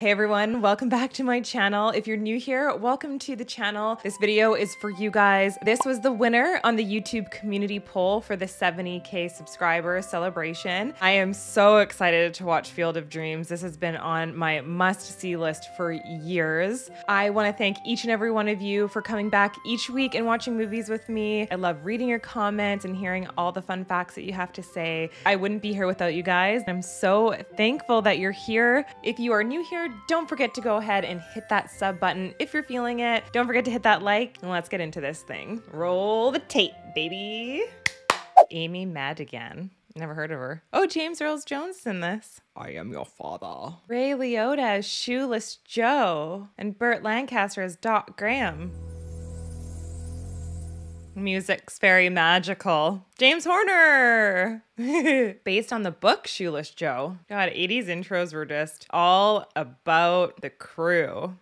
Hey everyone, welcome back to my channel. If you're new here, welcome to the channel. This video is for you guys. This was the winner on the YouTube community poll for the 70k subscriber celebration. I am so excited to watch Field of Dreams. This has been on my must-see list for years. I want to thank each and every one of you for coming back each week and watching movies with me. I love reading your comments and hearing all the fun facts that you have to say. I wouldn't be here without you guys. I'm so thankful that you're here. If you are new here, don't forget to go ahead and hit that sub button if you're feeling it. Don't forget to hit that like, and let's get into this thing. Roll the tape, baby. Amy Madigan. Never heard of her. Oh, James Earl Jones in this. I am your father. Ray Liotta as Shoeless Joe, and Burt Lancaster as Doc Graham. Music's very magical. James Horner! Based on the book Shoeless Joe. God, 80s intros were just all about the crew.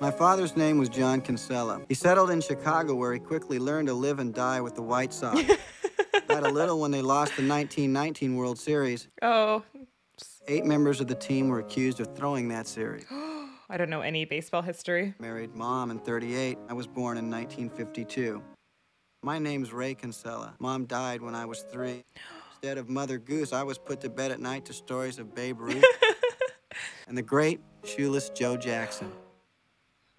My father's name was John Kinsella. He settled in Chicago where he quickly learned to live and die with the White Sox. Died a little when they lost the 1919 World Series. Oh, Eight members of the team were accused of throwing that series. I don't know any baseball history. Married mom in 38. I was born in 1952. My name's Ray Kinsella. Mom died when I was three. Instead of Mother Goose, I was put to bed at night to stories of Babe Ruth and the great shoeless Joe Jackson.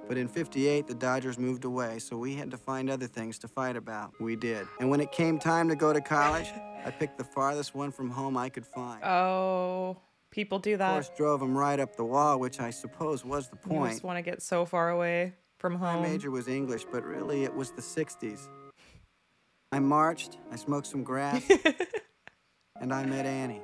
But in 58, the Dodgers moved away, so we had to find other things to fight about. We did. And when it came time to go to college, I picked the farthest one from home I could find. Oh, people do that. Of course, drove him right up the wall, which I suppose was the point. You just want to get so far away from home. My major was English, but really it was the 60s. I marched, I smoked some grass, and I met Annie.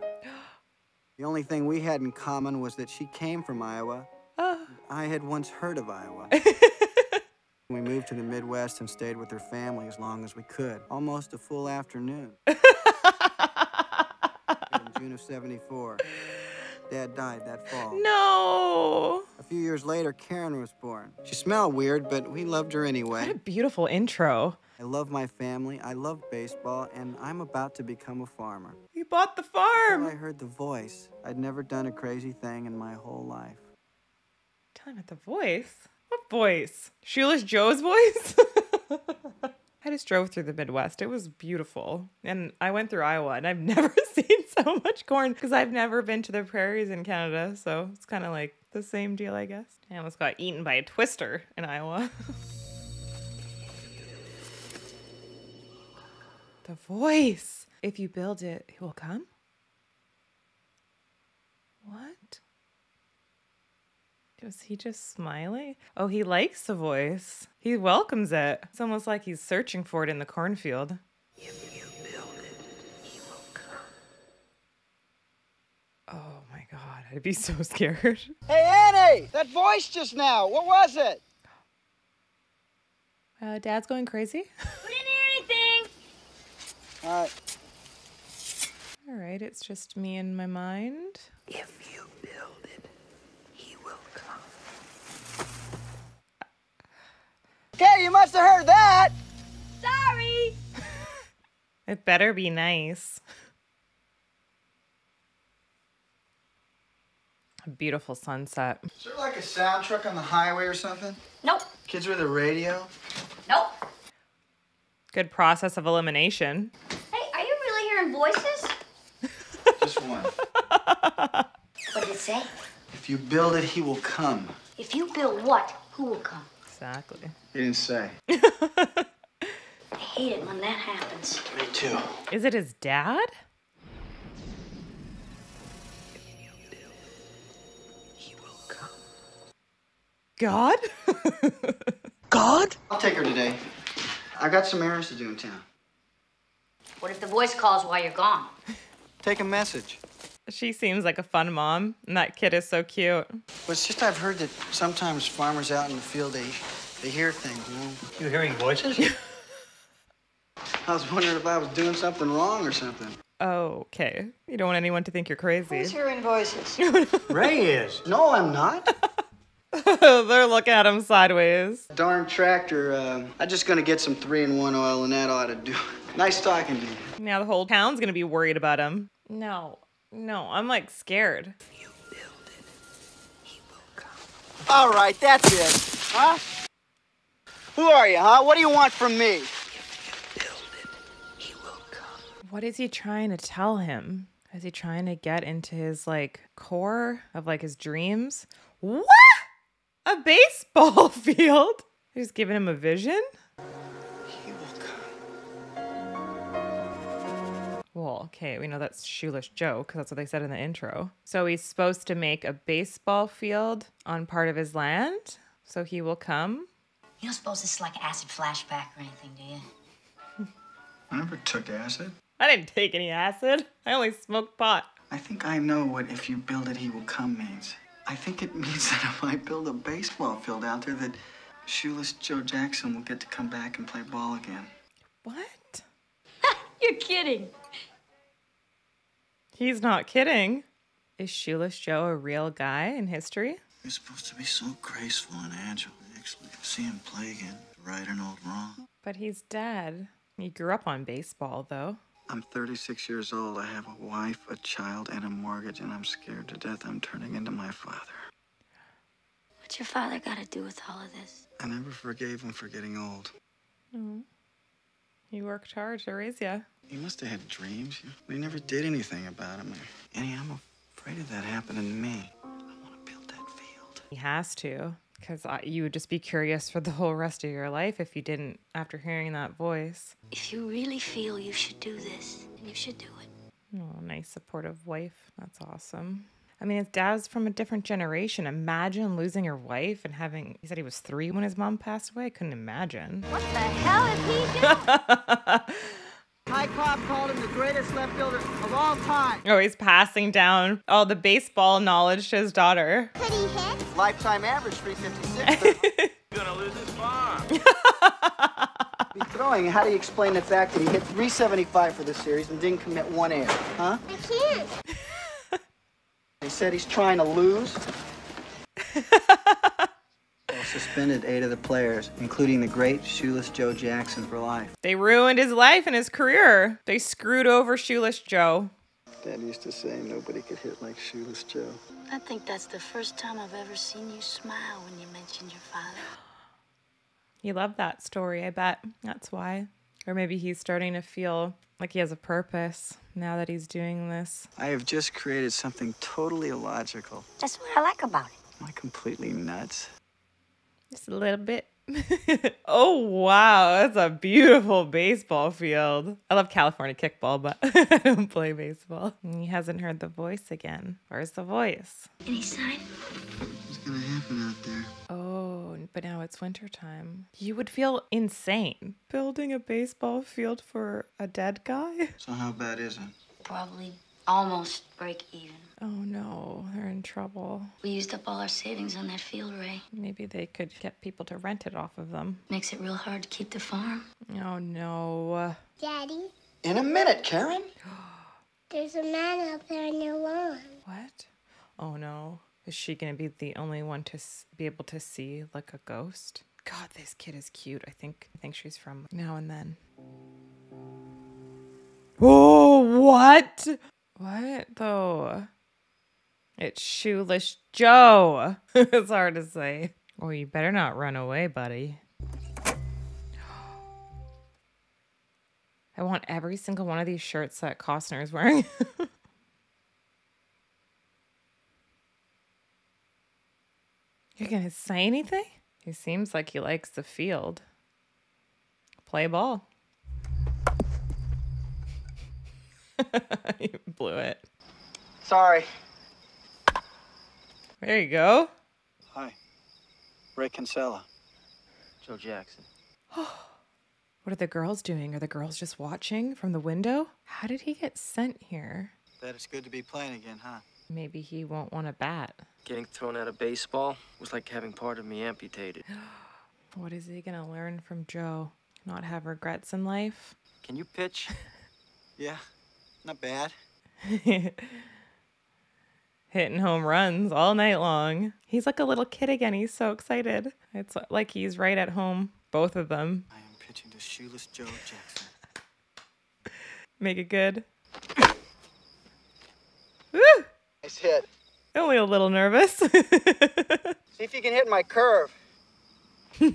The only thing we had in common was that she came from Iowa. Ah. I had once heard of Iowa. we moved to the Midwest and stayed with her family as long as we could, almost a full afternoon. in June of 74. Dad died that fall. no. A few years later, Karen was born. She smelled weird, but we loved her anyway. What a beautiful intro. I love my family, I love baseball, and I'm about to become a farmer. You bought the Until I heard the voice. I'd never done a crazy thing in my whole life. Tell him at the voice. What voice? Shoeless Joe's voice? I just drove through the Midwest. It was beautiful. And I went through Iowa and I've never seen so much corn because I've never been to the prairies in Canada. So it's kind of like the same deal, I guess. I almost got eaten by a twister in Iowa. The voice. If you build it, it will come. What? Was he just smiling? Oh, he likes the voice. He welcomes it. It's almost like he's searching for it in the cornfield. If you build it, he will come. Oh my god, I'd be so scared. Hey, Annie! That voice just now, what was it? Uh, Dad's going crazy. We didn't hear anything. All right. All right, it's just me and my mind. If you build it, he will come. Okay, you must have heard that. Sorry. It better be nice. A beautiful sunset. Is there like a sound truck on the highway or something? Nope. Kids with a radio? Nope. Good process of elimination. Hey, are you really hearing voices? Just one. What did it say? If you build it, he will come. If you build what, who will come? Exactly. He didn't say. I hate it when that happens. Me too. Is it his dad? He will come. God God? I'll take her today. I got some errands to do in town. What if the voice calls while you're gone? Take a message. she seems like a fun mom, and that kid is so cute. But it's just I've heard that sometimes farmers out in the field they they hear things, you know. You hearing voices? I was wondering if I was doing something wrong or something. Okay. You don't want anyone to think you're crazy. Who's hearing voices? Ray is. No, I'm not. They're looking at him sideways. Darn tractor. Uh, I'm just gonna get some three-in-one oil, and that ought to do. it. Nice talking to you. Now the whole town's gonna be worried about him. No, no, I'm like scared. You build it, he will come. All right, that's it. Huh? Who are you, huh? What do you want from me? What is he trying to tell him? Is he trying to get into his like core of like his dreams? What? A baseball field? He's giving him a vision? He will come. Well, okay, we know that's Shoeless Joe because that's what they said in the intro. So he's supposed to make a baseball field on part of his land, so he will come. You don't suppose this is like acid flashback or anything, do you? I never took acid. I didn't take any acid. I only smoked pot. I think I know what if you build it, he will come means. I think it means that if I build a baseball field out there, that shoeless Joe Jackson will get to come back and play ball again. What? You're kidding. He's not kidding. Is Shoeless Joe a real guy in history? You're supposed to be so graceful and agile. Actually, see him play again, right an old wrong. But he's dead. He grew up on baseball, though. I'm 36 years old. I have a wife, a child, and a mortgage, and I'm scared to death I'm turning into my father. What's your father got to do with all of this? I never forgave him for getting old. Mm-hmm. you worked hard to raise you. He must have had dreams. We never did anything about him. Annie, I'm afraid of that happening to me. I want to build that field. He has to, because you would just be curious for the whole rest of your life if you didn't after hearing that voice. If you really feel you should do this, then you should do it. Oh, nice supportive wife. That's awesome. I mean, his dad's from a different generation. Imagine losing your wife and having. He said he was three when his mom passed away. I couldn't imagine. What the hell is he doing? Ty Cobb called him the greatest left fielder of all time. Oh, he's passing down all the baseball knowledge to his daughter. Lifetime average 356. Gonna lose his farm. He's throwing. How do you explain the fact that he hit 375 for the series and didn't commit one error? Huh? I can't. He said he's trying to lose. well, suspended eight of the players, including the great shoeless Joe Jackson for life. They ruined his life and his career. They screwed over Shoeless Joe. Dad used to say nobody could hit like shoeless Joe. I think that's the first time I've ever seen you smile when you mentioned your father. You love that story, I bet. That's why. Or maybe he's starting to feel like he has a purpose now that he's doing this. I have just created something totally illogical. That's what I like about it. Am I completely nuts? Just a little bit. oh, wow. That's a beautiful baseball field. I love California kickball, but I don't play baseball. He hasn't heard the voice again. Where's the voice? Any sign? What's gonna happen out there? Oh, but now it's wintertime. You would feel insane building a baseball field for a dead guy. So how bad is it? Probably almost break even. Oh no, they're in trouble. We used up all our savings on that field, Ray. Maybe they could get people to rent it off of them. Makes it real hard to keep the farm. Oh no. Daddy, In a minute, Karen. there's a man out there on your lawn. What? Oh no. Is she gonna be the only one to be able to see like a ghost? God, this kid is cute. I think I think she's from Now and Then. Oh, what? What though? It's Shoeless Joe. it's hard to say. Well, you better not run away, buddy. I want every single one of these shirts that Costner is wearing. You're gonna say anything? He seems like he likes the field. Play ball. you blew it. Sorry. There you go. Hi. Ray Kinsella. Joe Jackson. What are the girls doing? Are the girls just watching from the window? How did he get sent here? Bet it's good to be playing again, huh? Maybe he won't want to bat. Getting thrown out of baseball was like having part of me amputated. What is he gonna learn from Joe? Not have regrets in life? Can you pitch? yeah, not bad. Hitting home runs all night long. He's like a little kid again. He's so excited. It's like he's right at home, both of them. I am pitching to shoeless Joe Jackson. Make it good. Woo! Nice hit. Only a little nervous. See if you can hit my curve. oh.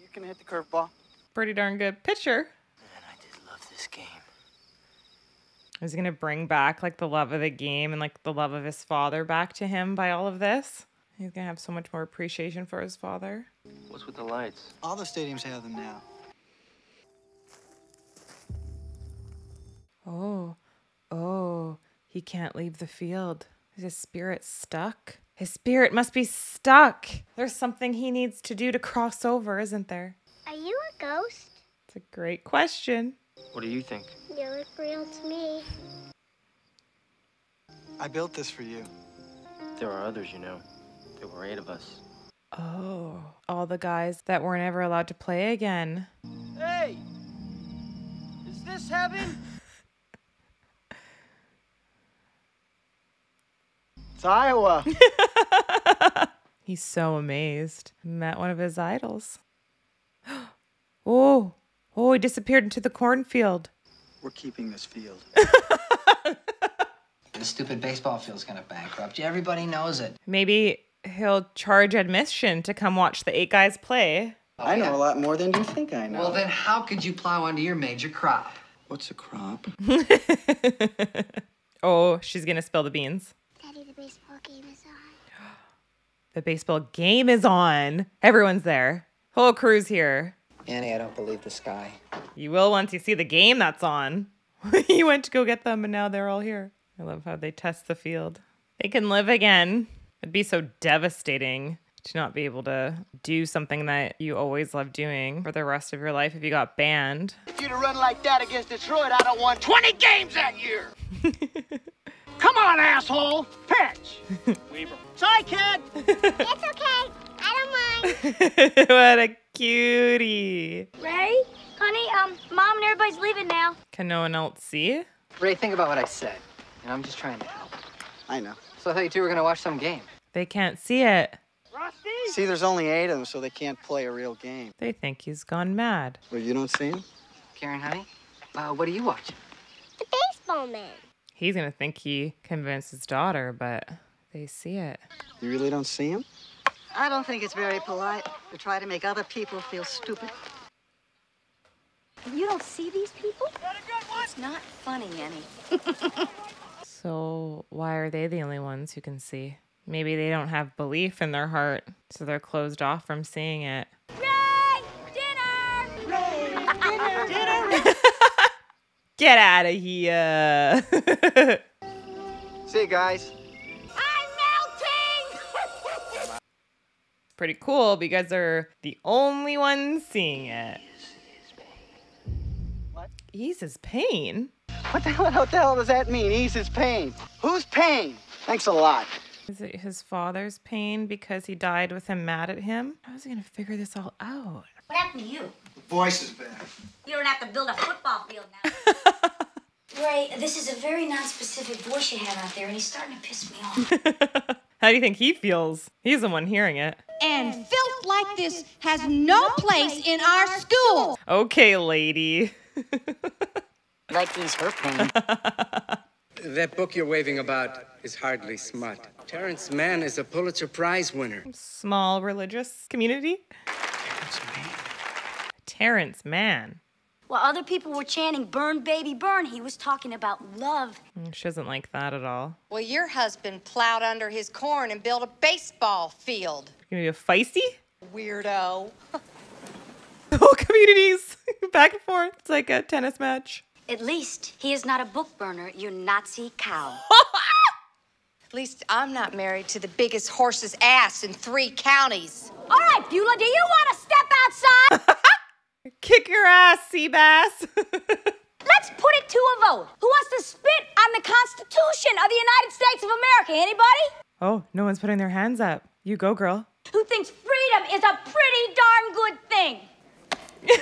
you can hit the curveball. Pretty darn good pitcher. Man, I did love this game. Is he gonna bring back like the love of the game and like the love of his father back to him by all of this? He's gonna have so much more appreciation for his father. What's with the lights? All the stadiums have them now. Oh, oh, he can't leave the field. Is his spirit stuck? His spirit must be stuck. There's something he needs to do to cross over, isn't there? Are you a ghost? It's a great question. What do you think? You look real to me. I built this for you. There are others, you know. There were eight of us. Oh, all the guys that weren't ever allowed to play again. Hey! Is this heaven? it's Iowa. He's so amazed. Met one of his idols. Oh, oh, he disappeared into the cornfield. We're keeping this field. The stupid baseball field's gonna bankrupt you. Everybody knows it. Maybe he'll charge admission to come watch the eight guys play. I know yeah. a lot more than you think I know. Well, then how could you plow onto your major crop? What's a crop? Oh, she's gonna spill the beans. Daddy, the baseball game is on. The baseball game is on. Everyone's there. Whole crew's here. Annie, I don't believe the sky. You will once you see the game that's on. you went to go get them, and now they're all here. I love how they test the field. They can live again. It'd be so devastating to not be able to do something that you always loved doing for the rest of your life if you got banned. If you'd have run like that against Detroit, I'd have won 20 games that year. Come on, asshole. Pitch. Weaver. Sorry, kid. It's okay. I don't mind. what a cutie. Ray? Honey, um, Mom and everybody's leaving now. Can no one else see? Ray, think about what I said. And I'm just trying to help. I know. So I thought you two were gonna watch some game. They can't see it. Rusty? See, there's only eight of them, so they can't play a real game. They think he's gone mad. Well, you don't see them? Karen, honey, uh, what are you watching? The baseball man. He's gonna think he convinced his daughter, but they see it. You really don't see them? I don't think it's very polite to try to make other people feel stupid. You don't see these people? It's not funny, Annie. So why are they the only ones who can see? Maybe they don't have belief in their heart, so they're closed off from seeing it. Ray! Dinner! Ray! Dinner! dinner! Get out of here! See you guys. Pretty cool because they're the only ones seeing it. What? Ease his pain. What the, hell, what the hell does that mean? Ease his pain. Whose pain? Thanks a lot. Is it his father's pain because he died with him mad at him? How is he gonna figure this all out? What happened to you? The Voice is back. You don't have to build a football field now. Ray, this is a very non-specific voice you have out there, and he's starting to piss me off. How do you think he feels? He's the one hearing it. And filth like this has no place in our school. Okay, lady. Like ease her pain. That book you're waving about is hardly smut. Terrence Mann is a Pulitzer Prize winner. Small religious community. Terrence Mann. While other people were chanting, burn, baby, burn, he was talking about love. Mm, She doesn't like that at all. Well, your husband plowed under his corn and built a baseball field. Gonna be a feisty? Weirdo. Whole communities back and forth. It's like a tennis match. At least he is not a book burner, you Nazi cow. At least I'm not married to the biggest horse's ass in three counties. All right, Beulah, do you want to step outside? Kick your ass, Seabass. Let's put it to a vote. Who wants to spit on the Constitution of the United States of America? Anybody? oh, no one's putting their hands up. You go, girl. Who thinks freedom is a pretty darn good thing?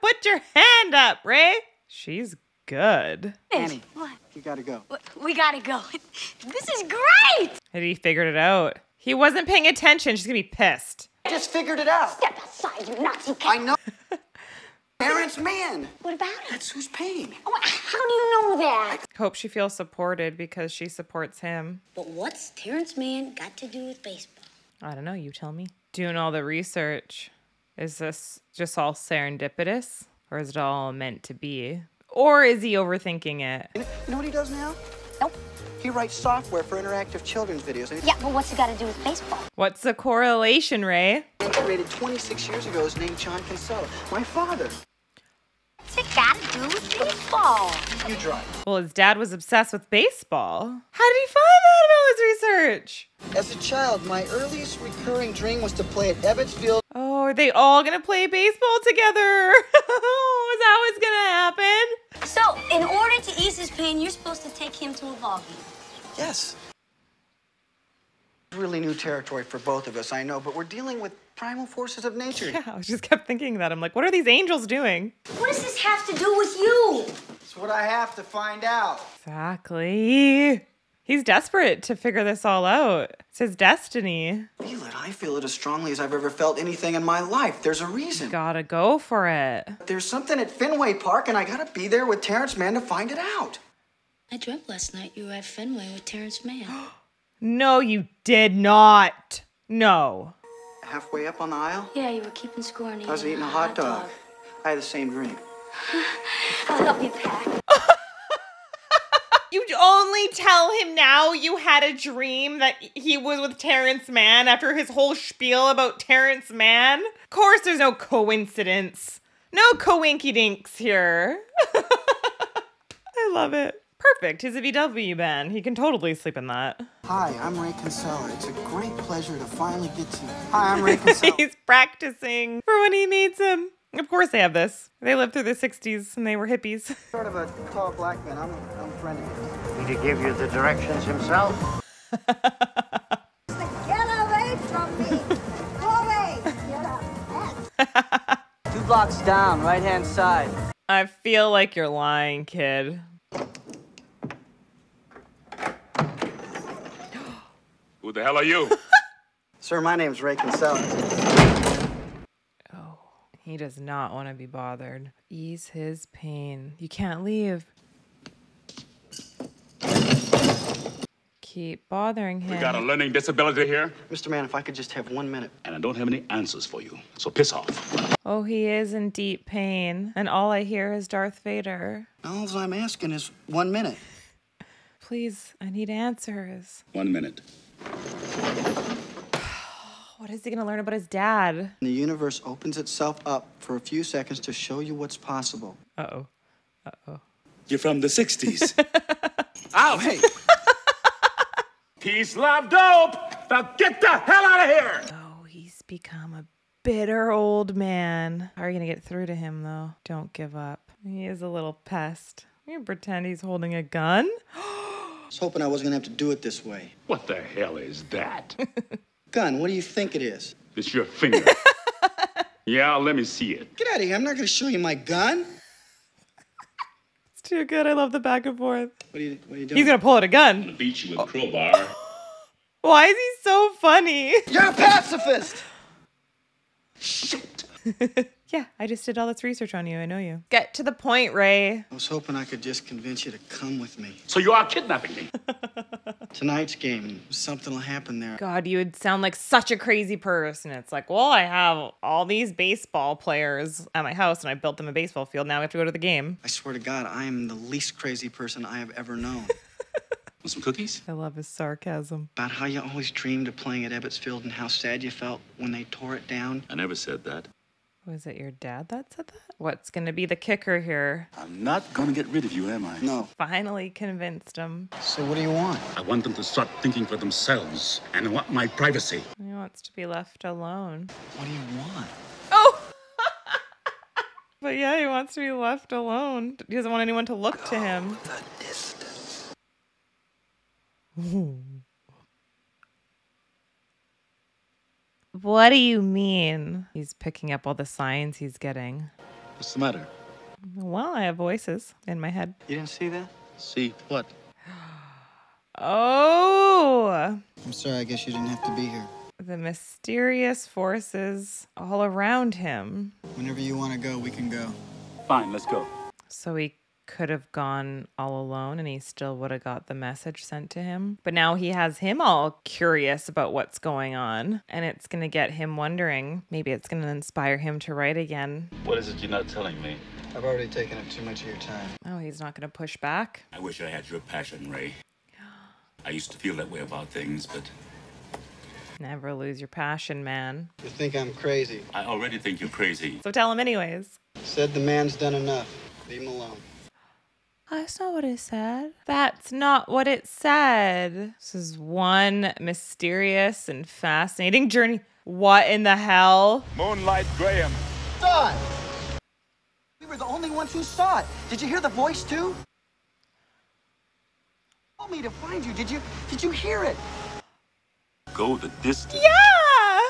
Put your hand up, Ray. She's good. Annie, What? you gotta go. We gotta go. This is great! Had he figured it out? He wasn't paying attention. She's gonna be pissed. I just figured it out. Step aside, you Nazi cow. I know. Terrence Mann. What about it? That's who's paying. Oh, how do you know that? Hope she feels supported because she supports him. But what's Terrence Mann got to do with baseball? I don't know. You tell me. Doing all the research. Is this just all serendipitous? Or is it all meant to be? Or is he overthinking it? You know what he does now? Nope. He writes software for interactive children's videos. And Yeah, but what's it got to do with baseball? What's the correlation, Ray? he created 26 years ago is named John Kinsella, my father. Baseball? You drive. Well, his dad was obsessed with baseball. How did he find that in all his research? As a child, my earliest recurring dream was to play at Ebbets Field. Oh, are they all gonna play baseball together? Oh, is that what's gonna happen? So, in order to ease his pain, you're supposed to take him to a ball game. Yes. Really new territory for both of us, I know, but we're dealing with primal forces of nature. Yeah, I just kept thinking that. I'm like, what are these angels doing? What does this have to do with you? It's what I have to find out. Exactly. He's desperate to figure this all out. It's his destiny. Feel it. I feel it as strongly as I've ever felt anything in my life. There's a reason. Gotta go for it. There's something at Fenway Park, and I gotta be there with Terrence Mann to find it out. I dreamt last night you were at Fenway with Terrence Mann. No, you did not. No. Halfway up on the aisle, yeah, you were keeping score and I was eating a hot dog. I had the same dream. I'll help you pack. You only tell him now you had a dream that he was with Terrence Mann after his whole spiel about Terrence Mann? Of course, there's no coincidence. No coinky dinks here. I love it. Perfect. He's a VW man. He can totally sleep in that. Hi, I'm Ray Kinsella. It's a great pleasure to finally get to. you. Hi, I'm Ray Kinsella. He's practicing for when he meets him. Of course, they have this. They lived through the 60s and they were hippies. sort of a tall black man. I'm, I'm a friend of his. Did he give you the directions himself? Get away from me! Go away! Get up. Two blocks down, right hand side. I feel like you're lying, kid. Who the hell are you? Sir, my name's Ray Kinsella. Oh, he does not want to be bothered. Ease his pain. You can't leave. Keep bothering him. We got a learning disability here, Mr. Man, if I could just have one minute. and I don't have any answers for you. So piss off. Oh, he is in deep pain, and all I hear is Darth Vader. All I'm asking is one minute. Please, I need answers. One minute. What is he gonna learn about his dad? The universe opens itself up for a few seconds to show you what's possible. Uh oh. Uh oh. You're from the 60s. Ow! Hey, Peace, love, dope! Now get the hell out of here! Oh, he's become a bitter old man. How are you gonna get through to him, though? Don't give up. He is a little pest. You pretend he's holding a gun? I was hoping I wasn't gonna have to do it this way. What the hell is that? Gun, what do you think it is? it's your finger. yeah, let me see it. Get out of here. I'm not gonna show you my gun. It's too good. I love the back and forth. What are you, what are you doing? He's gonna pull out a gun. I'm gonna Beat you with a crowbar. Why is he so funny? You're a pacifist! Yeah, I just did all this research on you. I know you. Get to the point, Ray. I was hoping I could just convince you to come with me. So you are kidnapping me. Tonight's game, something will happen there. God, you would sound like such a crazy person. It's like, well, I have all these baseball players at my house and I built them a baseball field. Now we have to go to the game. I swear to God, I am the least crazy person I have ever known. Want some cookies? I love his sarcasm. About how you always dreamed of playing at Ebbets Field and how sad you felt when they tore it down. I never said that. Was it your dad that said that? What's going to be the kicker here? I'm not gonna get rid of you, am I? No. Finally convinced him. So what do you want? I want them to start thinking for themselves, and I want my privacy. He wants to be left alone. What do you want? Oh! but yeah, he wants to be left alone. He doesn't want anyone to look to him. The distance. What do you mean? He's picking up all the signs he's getting. What's the matter? Well, I have voices in my head. You didn't see that? See what? Oh! I'm sorry, I guess you didn't have to be here. the mysterious forces all around him. Whenever you want to go, we can go. Fine, let's go. So he could have gone all alone and he still would have got the message sent to him. But now he has him all curious about what's going on and it's going to get him wondering. Maybe it's going to inspire him to write again. What is it you're not telling me? I've already taken up too much of your time. Oh, he's not going to push back. I wish I had your passion, Ray. I used to feel that way about things, but Never lose your passion, man. You think I'm crazy. I already think you're crazy. So tell him anyways. Said the man's done enough. Leave him alone. That's not what it said. That's not what it said. This is one mysterious and fascinating journey. What in the hell? Moonlight Graham. Son! We were the only ones who saw it. Did you hear the voice too? Told me to find you. Did you? Did you hear it? Go the distance. Yeah!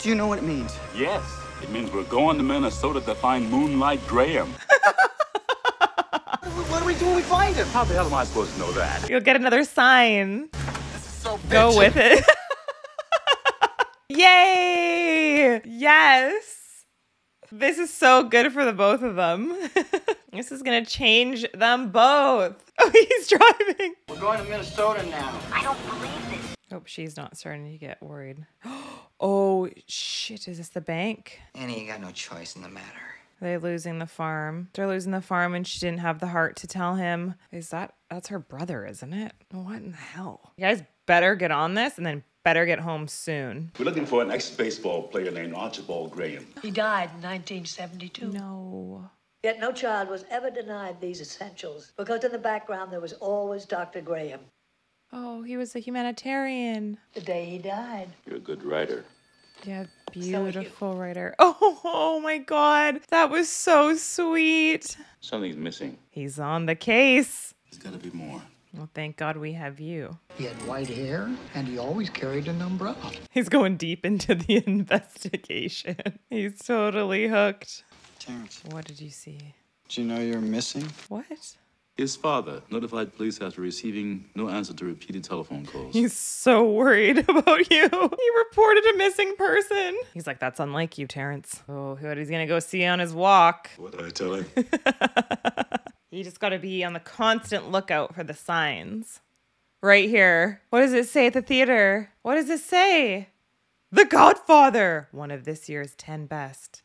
Do you know what it means? Yes. It means we're going to Minnesota to find Moonlight Graham. What do we do when we find him? How the hell am I supposed to know that? You'll get another sign. So Go with it. Yay! Yes. This is so good for the both of them. this is going to change them both. Oh, he's driving. We're going to Minnesota now. I don't believe this. Hope she's not starting to get worried. Oh, shit. Is this the bank? Annie, you got no choice in the matter. They're losing the farm. They're losing the farm, and she didn't have the heart to tell him. Is that that's her brother, isn't it? What in the hell? You guys better get on this, and then better get home soon. We're looking for an ex-baseball player named Archibald Graham. He died in 1972. No. Yet no child was ever denied these essentials because in the background there was always Dr. Graham. Oh, he was a humanitarian. The day he died. You're a good writer. Yeah, beautiful writer. Oh, oh my God, that was so sweet. Something's missing. He's on the case. There's got to be more. Well, thank God we have you. He had white hair, and he always carried an umbrella. He's going deep into the investigation. He's totally hooked. Terrence, What did you see? do you know you're missing? What? His father notified police after receiving no answer to repeated telephone calls. He's so worried about you. He reported a missing person. He's like, that's unlike you, Terrence. Oh, what he's gonna go see on his walk. What did I tell him? You just gotta be on the constant lookout for the signs. Right here. What does it say at the theater? What does it say? The Godfather! One of this year's 10 best.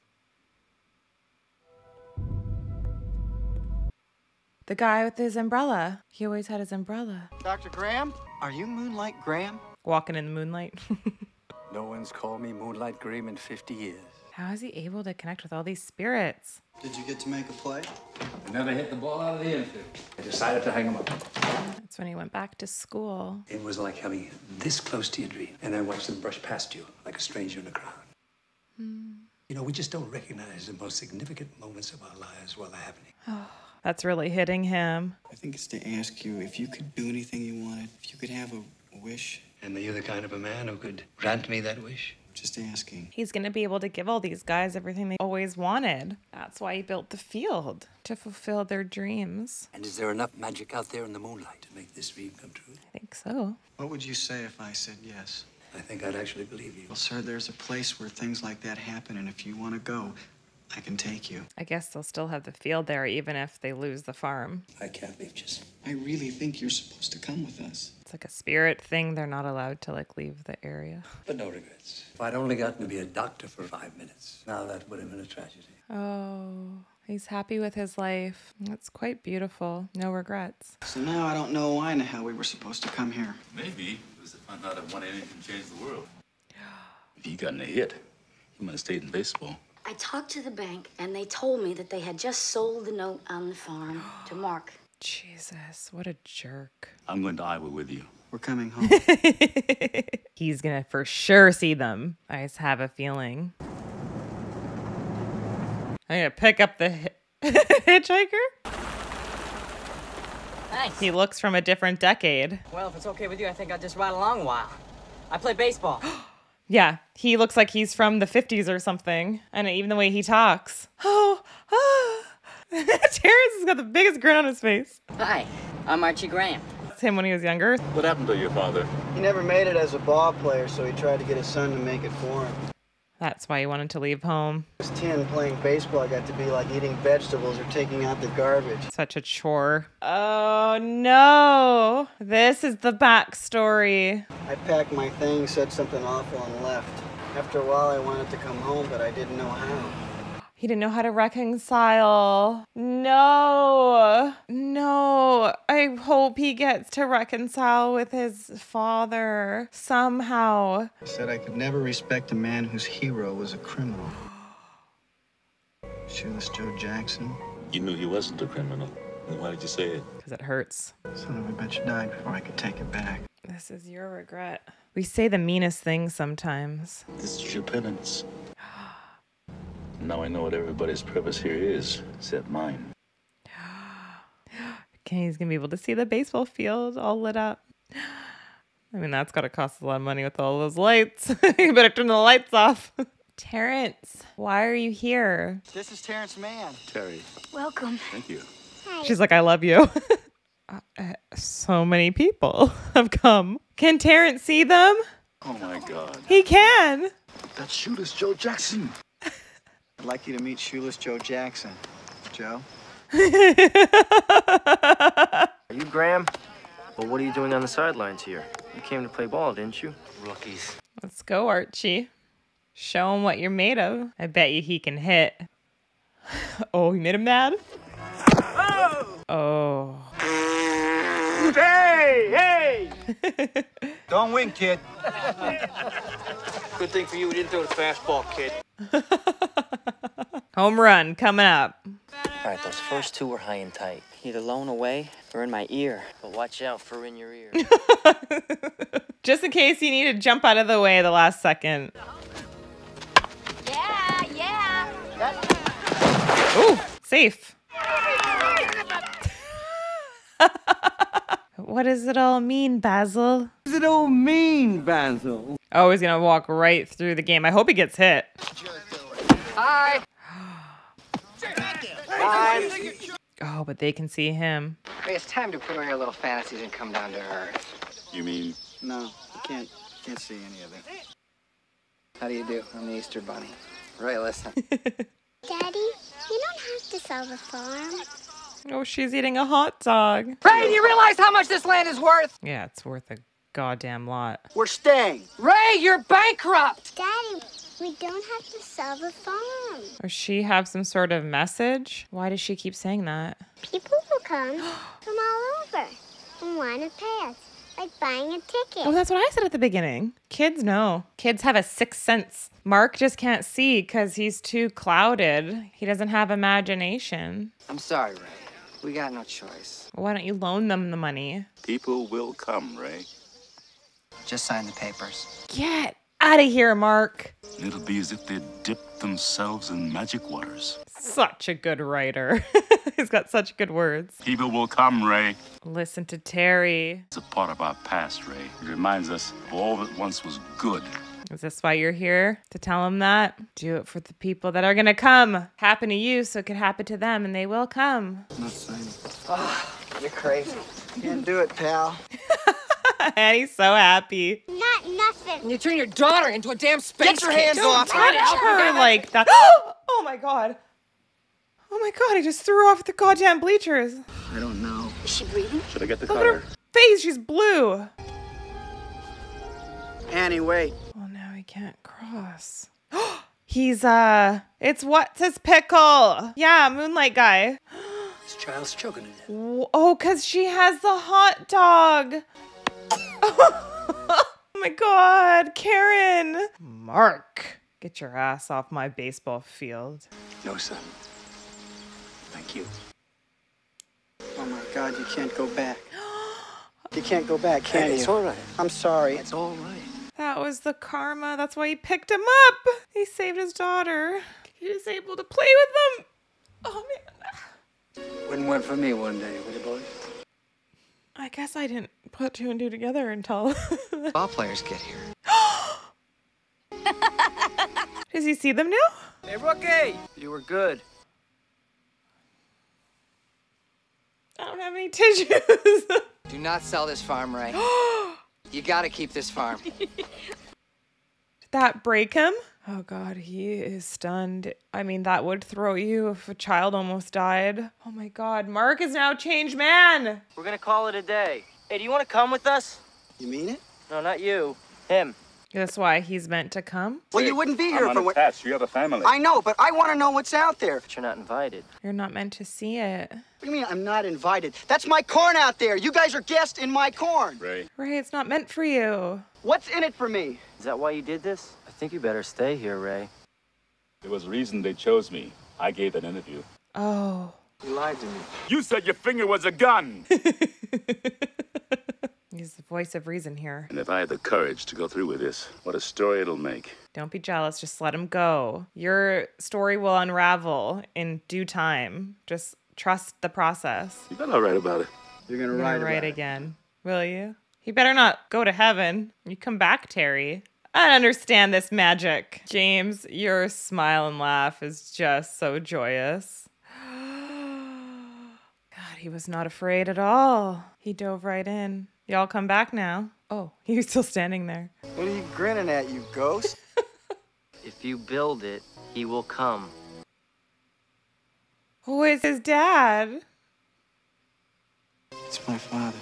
The guy with his umbrella. He always had his umbrella. Dr. Graham? Are you Moonlight Graham? Walking in the moonlight. No one's called me Moonlight Graham in 50 years. How is he able to connect with all these spirits? Did you get to make a play? I never hit the ball out of the infield. I decided to hang him up. That's when he went back to school. It was like having this close to your dream, and then watch them brush past you like a stranger in a crowd. Hmm. You know, we just don't recognize the most significant moments of our lives while they're happening. Oh. That's really hitting him. I think it's to ask you if you could do anything you wanted, if you could have a wish. And are you the kind of a man who could grant me that wish? Just asking. He's going to be able to give all these guys everything they always wanted. That's why he built the field to fulfill their dreams. And is there enough magic out there in the moonlight to make this dream come true? I think so. What would you say if I said yes? I think I'd actually believe you. Well, sir, there's a place where things like that happen, and if you want to go, I can take you. I guess they'll still have the field there even if they lose the farm. I can't leave just. I really think you're supposed to come with us. It's like a spirit thing. They're not allowed to like leave the area. But no regrets. If I'd only gotten to be a doctor for five minutes, now that would have been a tragedy. Oh, he's happy with his life. That's quite beautiful. No regrets. So now I don't know why in the hell we were supposed to come here. Maybe it was to find out if one anything can change the world. If he gotten a hit, he might have stayed in baseball. I talked to the bank, and they told me that they had just sold the note on the farm to Mark. Jesus, what a jerk. I'm going to Iowa with you. We're coming home. He's gonna for sure see them. I just have a feeling. I'm gonna pick up the hi- hitchhiker. Thanks. He looks from a different decade. Well, if it's okay with you, I think I'll just ride along a while. I play baseball. Yeah, he looks like he's from the 50s or something. And even the way he talks. Oh, ah. Terrence has got the biggest grin on his face. Hi, I'm Archie Graham. that's him when he was younger. What happened to your father? He never made it as a ball player, so he tried to get his son to make it for him. That's why he wanted to leave home. I was 10 playing baseball. I got to be like eating vegetables or taking out the garbage. Such a chore. Oh no. This is the backstory. I packed my things, said something awful, and left. After a while, I wanted to come home, but I didn't know how. He didn't know how to reconcile. No, no. I hope he gets to reconcile with his father somehow. I said I could never respect a man whose hero was a criminal. Shoeless Joe Jackson. You knew he wasn't a criminal. Then why did you say it? Because it hurts. Son of a bitch died before I could take it back. This is your regret. We say the meanest things sometimes. This is your penance. Now I know what everybody's purpose here is, except mine. Okay, he's gonna be able to see the baseball field all lit up. I mean, that's gotta cost a lot of money with all those lights. you better turn the lights off. Terrence, why are you here? This is Terrence Mann. Terry, Welcome. thank you. Hi. She's like, I love you. Uh, uh, so many people have come. Can Terrence see them? Oh my God. He can. That's Shoeless Joe Jackson. I'd like you to meet Shoeless Joe Jackson. Joe? Are you Graham? Well, what are you doing on the sidelines here? You came to play ball, didn't you? Rookies. Let's go, Archie. Show him what you're made of. I bet you he can hit. Oh, he made him mad? Oh. oh. Hey, hey! Don't win, kid. Good thing for you, we didn't throw the fastball, kid. Home run coming up. All right, those first two were high and tight. Either blown away or in my ear. But watch out for in your ear. Just in case you need to jump out of the way the last second. Yeah, yeah. Ooh, safe. what does it all mean, Basil? What does it all mean, Basil? Oh, he's gonna walk right through the game. I hope he gets hit. Hi. Oh, but they can see him. Hey, it's time to put away our little fantasies and come down to earth. You mean No, I can't, can't see any of it. How do you do? I'm the Easter Bunny. Right, listen. Daddy, you don't have to sell the farm. Oh, she's eating a hot dog. Ray, do you realize how much this land is worth? Yeah, it's worth a goddamn lot. We're staying. Ray, you're bankrupt. Daddy, we don't have to sell the farm. Does she have some sort of message? Why does she keep saying that? People will come from all over and want to pay us, like buying a ticket. Oh, that's what I said at the beginning. Kids know. Kids have a sixth sense. Mark just can't see because he's too clouded. He doesn't have imagination. I'm sorry, Ray. We got no choice. Why don't you loan them the money? people will come, Ray? Just sign the papers. Get out of here, Mark. It'll be as if they'd dipped themselves in magic waters. Such a good writer. he's got such good words. People will come, Ray. Listen to Terry. It's a part of our past, Ray. It reminds us of all that once was good. Is this why you're here? To tell them that? Do it for the people that are going to come. Happen to you so it could happen to them, and they will come. Not signing. Ah, you're crazy. Can't do it, pal. and he's so happy. Not nothing. And you turn your daughter into a damn space Get your hands Don't off Touch her. her like that. oh my god. Oh my god, he just threw her off the goddamn bleachers. I don't know. Is she breathing? Should I get the Look at her face, she's blue. Annie, wait. Oh, now he can't cross. He's, uh, it's what's his pickle? Yeah, Moonlight guy. This child's choking to death. W- Oh, because she has the hot dog. oh my god, Karen. Mark, get your ass off my baseball field. No, sir. Thank you. Oh my God, you can't go back. You can't go back, can It's you? all right. I'm sorry. It's all right. That was the karma. That's why he picked him up. He saved his daughter. He was able to play with them. Oh man. Wouldn't work for me one day, would it, boys? I guess I didn't put two and two together until. Ball players get here. Does he see them now? Hey, rookie! You were good. I don't have any tissues. Do not sell this farm, Ray. you gotta keep this farm. Did that break him? Oh god, he is stunned. I mean, that would throw you if a child almost died. Oh my god, Mark is now a changed man. We're gonna call it a day. Hey, do you want to come with us? You mean it? No, not you. Him. That's why he's meant to come. Well, you wouldn't be here I'm for what. unattached. You have a family. I know, but I want to know what's out there. But you're not invited. You're not meant to see it. What do you mean I'm not invited? That's my corn out there. You guys are guests in my corn. Ray. Ray, it's not meant for you. What's in it for me? Is that why you did this? I think you better stay here, Ray. There was a reason they chose me. I gave that interview. Oh. You lied to me. You said your finger was a gun. He's the voice of reason here. and if I had the courage to go through with this, what a story it'll make. Don't be jealous. Just let him go. Your story will unravel in due time. Just trust the process. You bet I'll write about it. You're gonna You're write gonna write about it. again. Will you? You better not go to heaven. You come back, Terry. I don't understand this magic. James, your smile and laugh is just so joyous. God, he was not afraid at all. He dove right in. Y'all come back now. Oh, he's still standing there. What are you grinning at, you ghost? If you build it, he will come. Who is his dad? It's my father.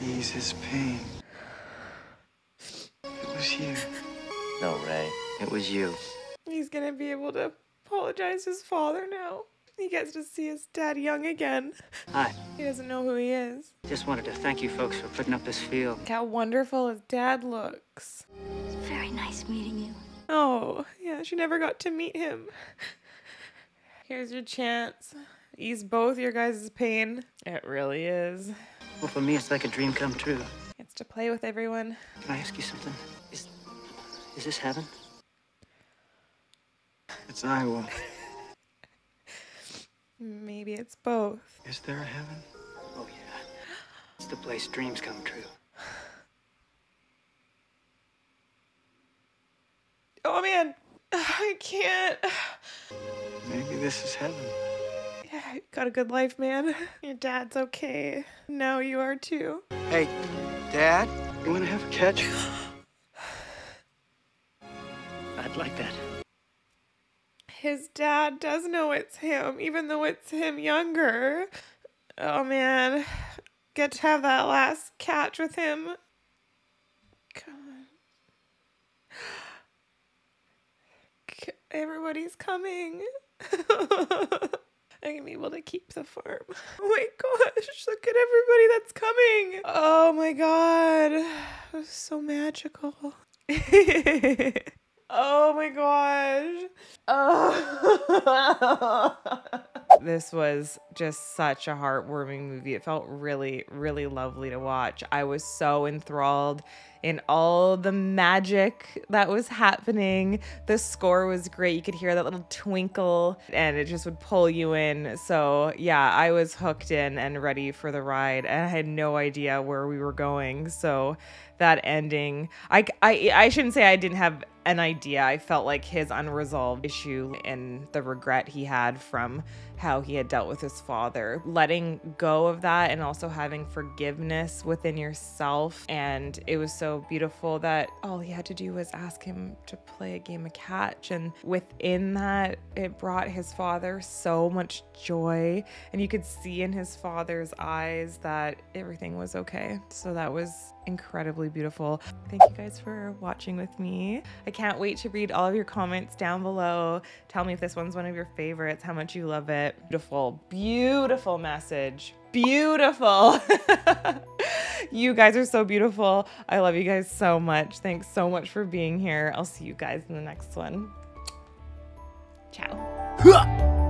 Ease his pain. It was you. No, Ray. It was you. He's gonna be able to apologize to his father now. He gets to see his dad young again. Hi. He doesn't know who he is. Just wanted to thank you folks for putting up this field. Look how wonderful his dad looks. Very nice meeting you. Oh, yeah, she never got to meet him. Here's your chance. Ease both your guys' pain. It really is. Well, for me, it's like a dream come true. It's to play with everyone. Can I ask you something? Is, is this heaven? It's Iowa. Maybe it's both. Is there a heaven? Oh, yeah. It's the place dreams come true. Oh man, I can't. Maybe this is heaven. Yeah, you got a good life, man. Your dad's okay. Now you are too. Hey, Dad, you want to have a catch? I'd like that. His dad does know it's him, even though it's him younger. Oh man, get to have that last catch with him. Come on. Everybody's coming. I'm gonna be able to keep the farm. Oh my gosh, look at everybody that's coming. Oh my god. It was so magical. oh my gosh. Oh. this was just such a heartwarming movie. It felt really, really lovely to watch. I was so enthralled in all the magic that was happening. The score was great. You could hear that little twinkle and it just would pull you in. So, yeah, I was hooked in and ready for the ride. And I had no idea where we were going. So, that ending, I, I, I shouldn't say I didn't have an idea. I felt like his unresolved issue and the regret he had from how he had dealt with his father, letting go of that and also having forgiveness within yourself. And it was so beautiful that all he had to do was ask him to play a game of catch. And within that, it brought his father so much joy. And you could see in his father's eyes that everything was okay. So that was incredibly beautiful. Thank you guys for watching with me. I can't wait to read all of your comments down below. Tell me if this one's one of your favorites, how much you love it. Beautiful, beautiful message. Beautiful. you guys are so beautiful. I love you guys so much. Thanks so much for being here. I'll see you guys in the next one. Ciao.